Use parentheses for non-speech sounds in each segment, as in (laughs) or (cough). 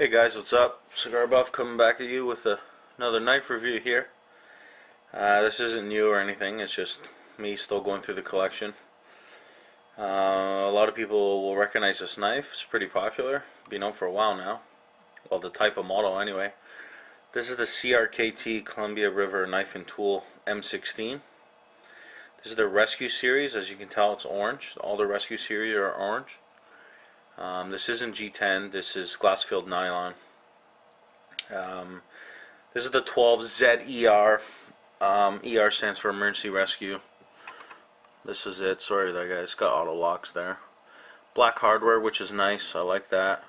Hey guys, what's up? Cigar Buff coming back at you with a, another knife review here. Uh, this isn't new or anything, it's just me still going through the collection. Uh, a lot of people will recognize this knife, it's pretty popular, been out for a while now. Well, the type of model anyway. This is the CRKT Columbia River Knife and Tool M16. This is the Rescue series, as you can tell it's orange. All the Rescue series are orange. Um, this isn't G10, this is glass filled nylon. Um, this is the 12ZER. Um, ER stands for Emergency Rescue. This is it. Sorry that guy. It's got auto locks there. Black hardware, which is nice. I like that.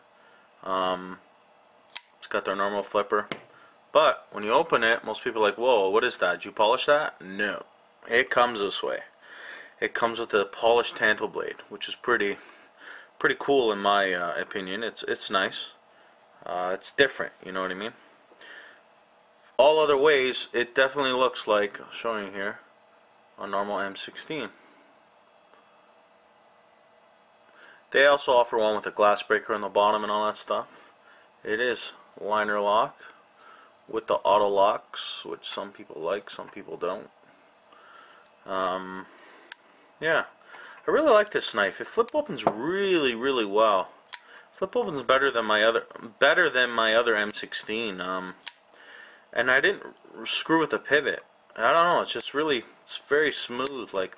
Um, it's got their normal flipper. But when you open it, most people are like, whoa, what is that? Did you polish that? No. It comes this way. It comes with a polished tanto blade, which is pretty pretty cool in my uh, opinion. It's it's nice. Uh, it's different. You know what I mean? All other ways, it definitely looks like showing you here a normal M16. They also offer one with a glass breaker on the bottom and all that stuff. It is liner locked with the auto locks, which some people like, some people don't. Um, yeah. I really like this knife. It flip opens really, really well. Flip opens better than my other, better than my other M16. Um, and I didn't screw with the pivot. I don't know. It's just really, it's very smooth, like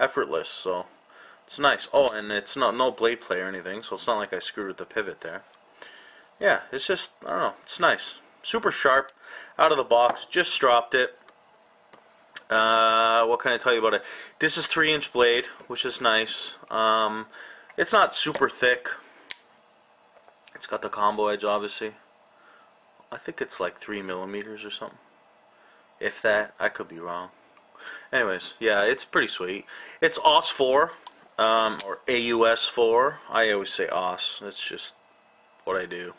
effortless. So it's nice. Oh, and it's not no blade play or anything, so it's not like I screwed with the pivot there. Yeah, it's just, I don't know. It's nice. Super sharp, out of the box. Just dropped it. Uh, what can I tell you about it? This is 3 inch blade, which is nice. Um, it's not super thick. It's got the combo edge, obviously. I think it's like 3 millimeters or something. If that, I could be wrong. Anyways, yeah, it's pretty sweet. It's OS 4, um, or AUS 4. I always say OS. That's just what I do.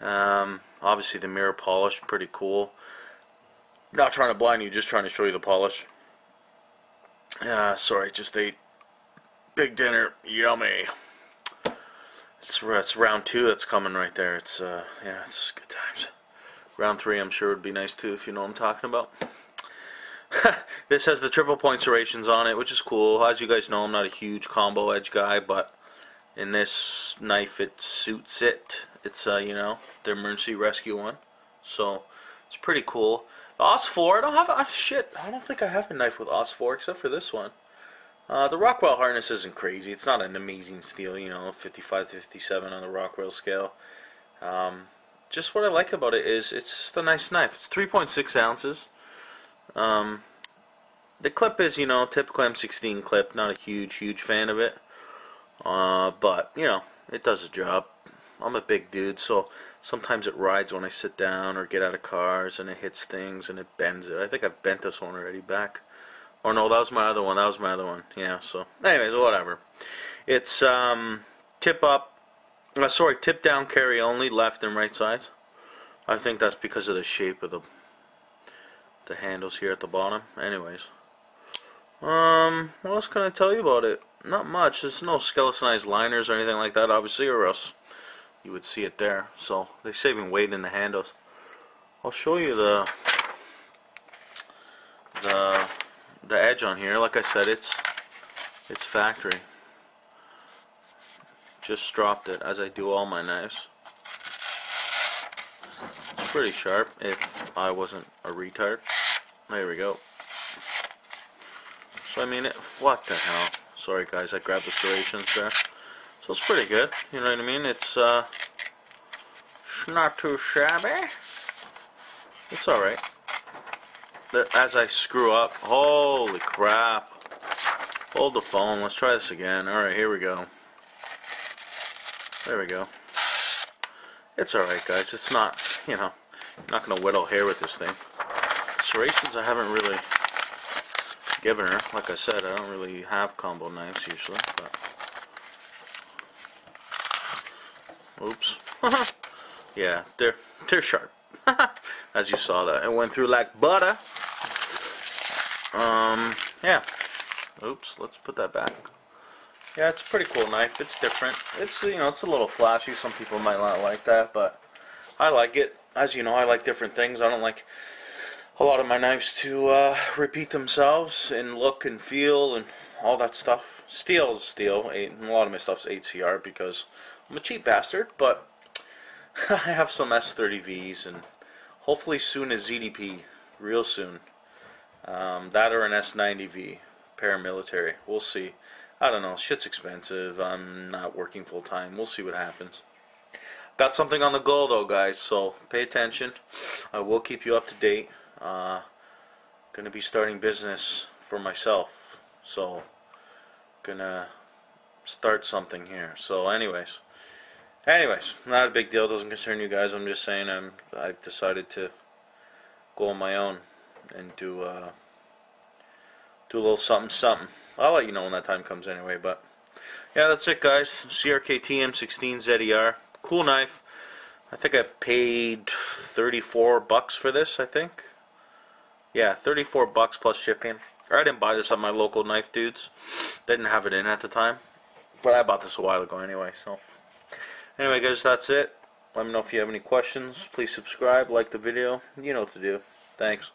(laughs) um, obviously, the mirror polish, pretty cool. Not trying to blind you, just trying to show you the polish. Uh, sorry, just ate big dinner. Yummy. It's, it's round two that's coming right there. It's, uh, yeah, it's good times. Round three, I'm sure would be nice too, if you know what I'm talking about. (laughs) this has the triple point serrations on it, which is cool. As you guys know, I'm not a huge combo edge guy, but in this knife, it suits it. It's, uh, you know, the emergency rescue one. So, it's pretty cool. AUS 4, I don't have a shit. I don't think I have a knife with OS4 except for this one. Uh, the Rockwell hardness isn't crazy. It's not an amazing steel, you know, 55 to 57 on the Rockwell scale. Um, just what I like about it is it's just a nice knife. It's 3.6 ounces. Um, the clip is, you know, typical M16 clip. Not a huge, huge fan of it. Uh, but, you know, it does the job. I'm a big dude, so sometimes it rides when I sit down or get out of cars and it hits things and it bends it. I think I've bent this one already back. Or no, that was my other one. That was my other one. Yeah, so anyways, whatever. It's um, tip up, uh, sorry, tip down carry only, left and right sides. I think that's because of the shape of the the handles here at the bottom. Anyways. Um, what else can I tell you about it? Not much. There's no skeletonized liners or anything like that, obviously, or else you would see it there. So they're saving weight in the handles. I'll show you the the the edge on here. Like I said, it's it's factory. Just dropped it as I do all my knives. It's pretty sharp if I wasn't a retard. There we go. So I mean it. What the hell? Sorry guys, I grabbed the serrations there. So it's pretty good, you know what I mean? It's, uh, not too shabby. It's alright. As I screw up, holy crap. Hold the phone, let's try this again. Alright, here we go. There we go. It's alright guys, it's not, you know, not going to whittle hair with this thing. Serrations I haven't really given her. Like I said, I don't really have combo knives usually, but... Oops. (laughs) yeah, they're they're sharp. (laughs) As you saw that. It went through like butter. Um, yeah. Oops, let's put that back. Yeah, it's a pretty cool knife. It's different. It's you know, it's a little flashy. Some people might not like that, but I like it. As you know, I like different things. I don't like a lot of my knives to uh, repeat themselves in look and feel and all that stuff. Steel's steel. A lot of my stuff's 8CR because I'm a cheap bastard, but (laughs) I have some S30Vs and hopefully soon a ZDP, real soon. Um, that or an S90V, paramilitary. We'll see. I don't know. Shit's expensive. I'm not working full time. We'll see what happens. Got something on the go though, guys. So pay attention. I will keep you up to date. Uh, gonna be starting business for myself. So gonna start something here. So, anyways, anyways, not a big deal. Doesn't concern you guys. I'm just saying I'm. I've decided to go on my own and do uh, do a little something something. I'll let you know when that time comes anyway. But yeah, that's it, guys. CRKT M16 ZER, cool knife. I think I paid 34 bucks for this. I think. Yeah, 34 bucks plus shipping. I didn't buy this at my local knife dudes. They didn't have it in at the time. But I bought this a while ago anyway, so. Anyway, guys, that's it. Let me know if you have any questions. Please subscribe, like the video. You know what to do. Thanks.